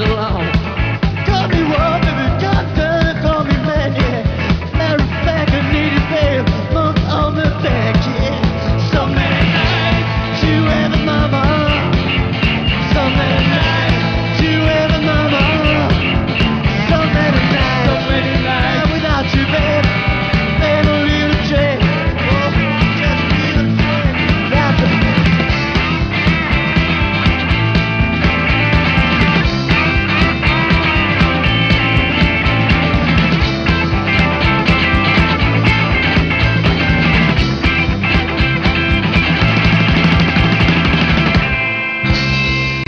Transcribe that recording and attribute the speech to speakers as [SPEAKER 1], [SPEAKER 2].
[SPEAKER 1] alone.